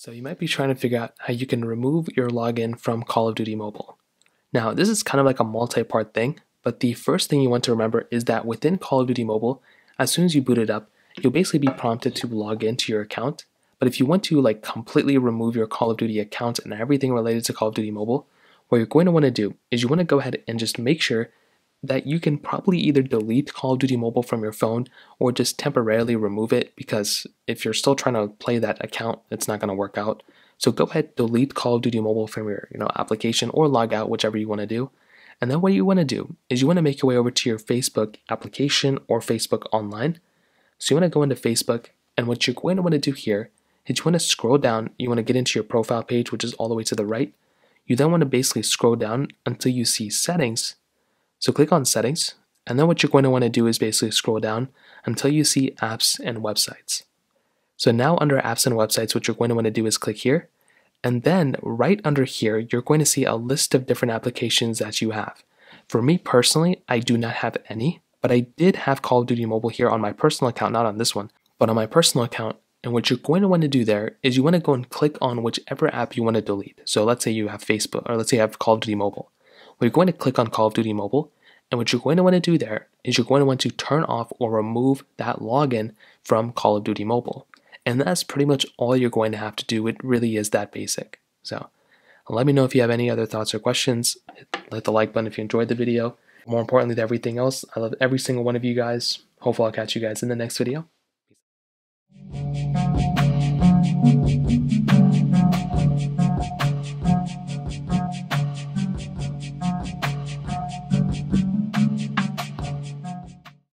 So you might be trying to figure out how you can remove your login from Call of Duty Mobile. Now, this is kind of like a multi-part thing, but the first thing you want to remember is that within Call of Duty Mobile, as soon as you boot it up, you'll basically be prompted to log into your account. But if you want to like completely remove your Call of Duty account and everything related to Call of Duty Mobile, what you're going to want to do is you want to go ahead and just make sure that you can probably either delete Call of Duty Mobile from your phone or just temporarily remove it because if you're still trying to play that account, it's not going to work out. So go ahead, delete Call of Duty Mobile from your you know application or log out, whichever you want to do. And then what you want to do is you want to make your way over to your Facebook application or Facebook online. So you want to go into Facebook, and what you're going to want to do here is you want to scroll down. You want to get into your profile page, which is all the way to the right. You then want to basically scroll down until you see settings so click on settings, and then what you're going to want to do is basically scroll down until you see apps and websites. So now under apps and websites, what you're going to want to do is click here. And then right under here, you're going to see a list of different applications that you have. For me personally, I do not have any, but I did have Call of Duty Mobile here on my personal account, not on this one, but on my personal account. And what you're going to want to do there is you want to go and click on whichever app you want to delete. So let's say you have Facebook, or let's say you have Call of Duty Mobile. We're going to click on Call of Duty Mobile, and what you're going to want to do there is you're going to want to turn off or remove that login from Call of Duty Mobile. And that's pretty much all you're going to have to do. It really is that basic. So let me know if you have any other thoughts or questions. Hit the like button if you enjoyed the video. More importantly than everything else, I love every single one of you guys. Hopefully I'll catch you guys in the next video.